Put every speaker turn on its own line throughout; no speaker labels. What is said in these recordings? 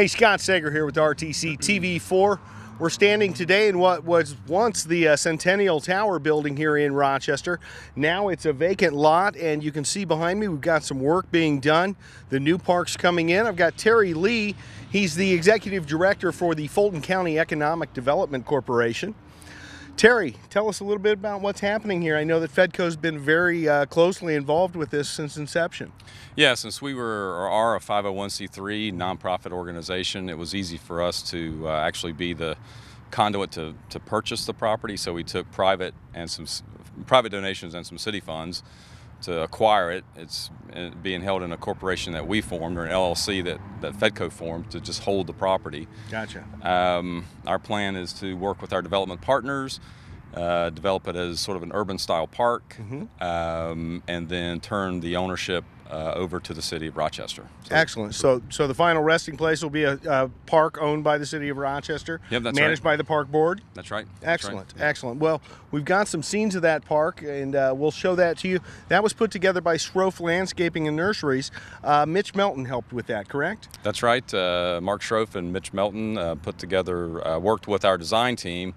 Hey, Scott Sager here with RTC TV4. We're standing today in what was once the uh, Centennial Tower building here in Rochester. Now it's a vacant lot, and you can see behind me we've got some work being done. The new park's coming in. I've got Terry Lee. He's the executive director for the Fulton County Economic Development Corporation. Terry, tell us a little bit about what's happening here. I know that Fedco's been very uh, closely involved with this since inception.
Yeah, since we were or are a 501c3 nonprofit organization, it was easy for us to uh, actually be the conduit to, to purchase the property. So we took private and some private donations and some city funds to acquire it. It's uh, being held in a corporation that we formed or an LLC that, that Fedco formed to just hold the property.
Gotcha.
Um, our plan is to work with our development partners, uh, develop it as sort of an urban style park, mm-hmm. um, and then turn the ownership uh, over to the city of Rochester.
So, Excellent. So, so the final resting place will be a, a, park owned by the city of Rochester.
Yep, that's
managed
right.
by the park board.
That's right.
That's excellent.
Right.
Excellent. Well, we've got some scenes of that park, and uh, we'll show that to you. That was put together by Schroff Landscaping and Nurseries. Uh, Mitch Melton helped with that, correct?
That's right. Uh, Mark Schroff and Mitch Melton uh, put together, uh, worked with our design team.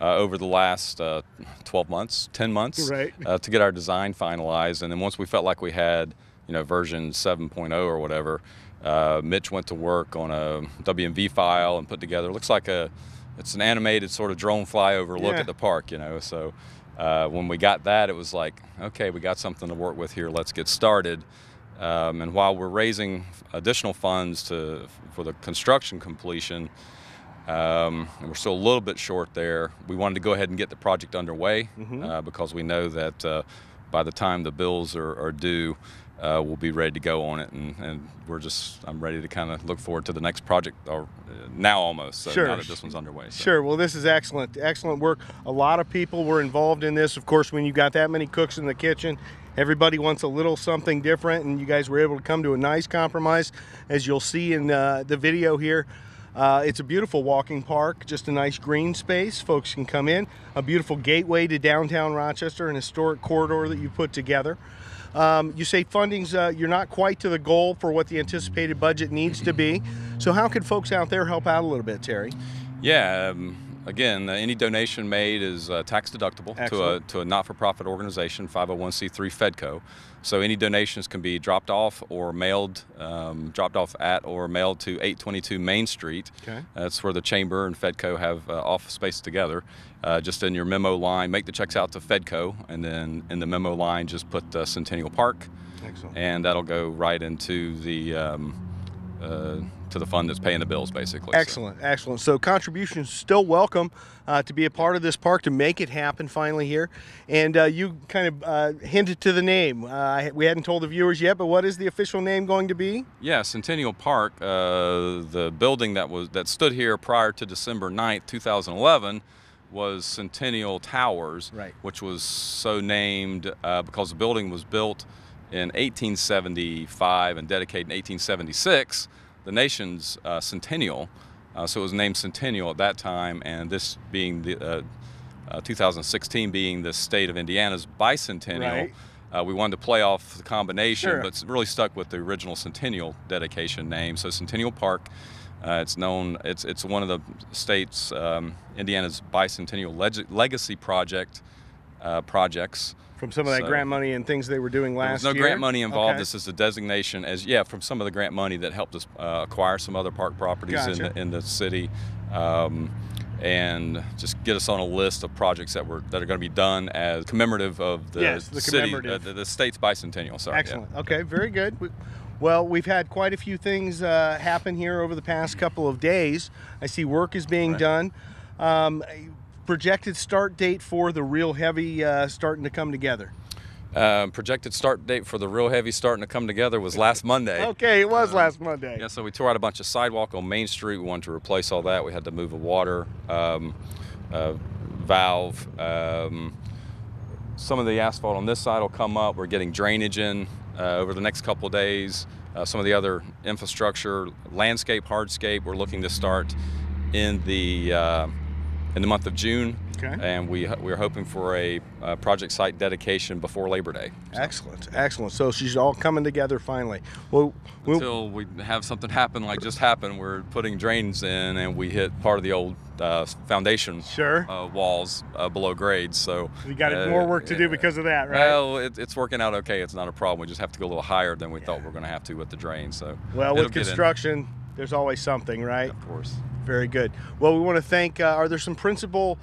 Uh, over the last uh, 12 months, 10 months,
right.
uh, to get our design finalized. And then once we felt like we had, you know, version 7.0 or whatever, uh, Mitch went to work on a WMV file and put together. Looks like a, it's an animated sort of drone flyover look
Yeah.
at the park, you know. So uh, when we got that, it was like, okay, we got something to work with here. Let's get started. Um, and while we're raising additional funds to for the construction completion, um, and we're still a little bit short there. We wanted to go ahead and get the project underway uh, because we know that uh, by the time the bills are, are due, uh, we'll be ready to go on it, and, and we're just I'm ready to kind of look forward to the next project or uh, now almost. So
Sure.
now that this one's underway. So.
Sure. Well, this is excellent. Excellent work. A lot of people were involved in this. Of course, when you got that many cooks in the kitchen, everybody wants a little something different, and you guys were able to come to a nice compromise, as you'll see in uh, the video here. Uh, it's a beautiful walking park, just a nice green space. Folks can come in. A beautiful gateway to downtown Rochester, an historic corridor that you put together. Um, you say funding's uh, you're not quite to the goal for what the anticipated budget needs to be. So how can folks out there help out a little bit, Terry?
Yeah. Um, again, uh, any donation made is uh, tax deductible to a, to a not-for-profit organization, 501c3 Fedco. So any donations can be dropped off or mailed, um, dropped off at or mailed to 822 Main Street.
Okay.
That's where the chamber and Fedco have uh, office space together. Uh, just in your memo line, make the checks out to Fedco, and then in the memo line, just put uh, Centennial Park,
Excellent.
and that'll go right into the um, uh, to the fund that's paying the bills, basically. So-
Excellent, excellent. So contributions still welcome uh, to be a part of this park to make it happen finally here. And uh, you kind of uh, hinted to the name. Uh, we hadn't told the viewers yet, but what is the official name going to be?
Yeah, Centennial Park, uh, the building that was that stood here prior to December 9th, 2011, was Centennial Towers,
Right.
which was so named uh, because the building was built in 1875 and dedicated in 1876, the nation's uh, centennial. Uh, so it was named Centennial at that time, and this being the uh, uh, 2016 being the state of Indiana's bicentennial.
Right.
Uh, we wanted to play off the combination,
Sure.
but really stuck with the original Centennial dedication name. So Centennial Park, uh, it's known. It's it's one of the state's um, Indiana's bicentennial leg- legacy project uh, projects.
From some of that
So-
grant money and things they were doing last There
was no
year?
grant money involved.
Okay.
This is a designation as yeah from some of the grant money that helped us uh, acquire some other park properties in, the, in the city, um, and just get us on a list of projects that were that are going to be done as commemorative of the
Yes, the
city, uh, the, the state's bicentennial. Sorry. yeah.
Excellent. Okay, very good. We- Well, we've had quite a few things uh, happen here over the past couple of days. I see work is being
Right.
done. Um, projected start date for the real heavy uh, starting to come together.
Um, projected start date for the real heavy starting to come together was last Monday.
Okay, it was last Monday.
Yeah, so we tore out a bunch of sidewalk on Main Street. We wanted to replace all that. We had to move a water um, uh, valve. Um, some of the asphalt on this side will come up. We're getting drainage in uh, over the next couple of days. Uh, some of the other infrastructure, landscape, hardscape, we're looking to start in the uh, in the month of June.
Okay.
And we we're hoping for a, uh project site dedication before Labor Day.
Excellent, excellent. So she's all coming together finally. Well, we'll
Until we have something happen like just happened, we're putting drains in and we hit part of the old uh, foundation
Sure.
uh, walls uh, below grade. So
we got
uh,
more work to do because of that, right?
Well, it, it's working out okay. It's not a problem. We just have to go a little higher than we thought we are going to have to with the drain. So
Well, with construction, there's always something, right?
of course.
Very good. Well, we want to thank. Uh, are there some principal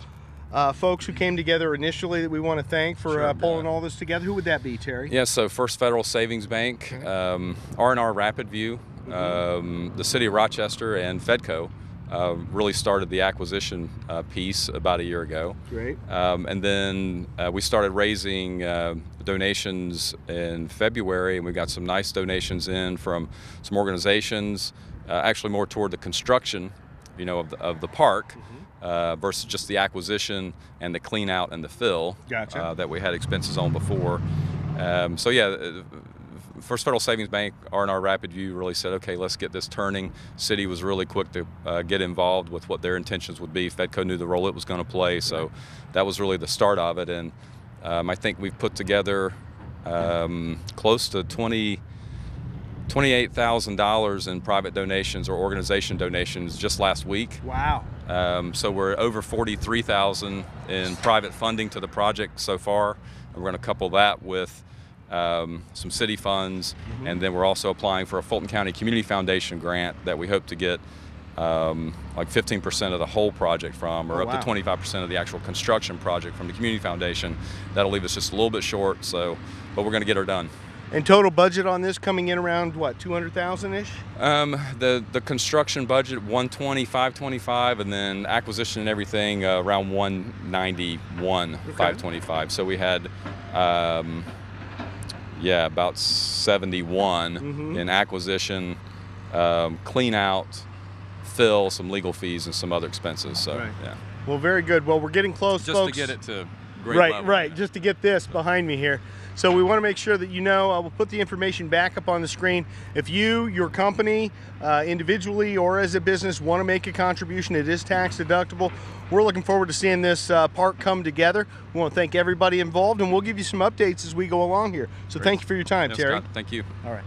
uh, folks who came together initially that we want to thank for
Sure,
uh, pulling all this together? Who would that be, Terry?
Yeah, so First Federal Savings Bank, um, R&R Rapid View,
Mm-hmm.
um, the City of Rochester, and Fedco uh, really started the acquisition uh, piece about a year ago.
Great.
Um, and then uh, we started raising uh, donations in February, and we got some nice donations in from some organizations, uh, actually more toward the construction, you know, of the, of the park.
Mm-hmm.
Uh, versus just the acquisition and the clean out and the fill
Gotcha.
uh, that we had expenses on before. Um, so yeah, uh, First Federal Savings Bank, R&R Rapid View really said, okay, let's get this turning. City was really quick to uh, get involved with what their intentions would be. Fedco knew the role it was going to play, so that was really the start of it. And um, I think we've put together um, close to 20, $28,000 in private donations or organization donations just last week.
Wow.
Um, so we're over 43,000 in private funding to the project so far. And we're going to couple that with um, some city funds, and then we're also applying for a Fulton County Community Foundation grant that we hope to get um, like 15% of the whole project from, or
Oh,
up
wow.
to 25% of the actual construction project from the Community Foundation. That'll leave us just a little bit short. So, but we're going to get her done.
And total budget on this coming in around what, 200,000 ish?
Um, the the construction budget 120, 525, and then acquisition and everything uh, around 191, 525. So we had, um, yeah, about 71
Mhm.
in acquisition, um, clean out, fill, some legal fees, and some other expenses. So
Right.
yeah,
Well, very good. Well, we're getting close,
just
folks.
to get it to great
right,
level.
right. Just to get this behind me here. So we want to make sure that you know. Uh, we'll put the information back up on the screen. If you, your company, uh, individually or as a business, want to make a contribution, it is tax deductible. We're looking forward to seeing this uh, park come together. We want to thank everybody involved, and we'll give you some updates as we go along here. So thank you for your time, Terry.
Scott, thank you.
All right.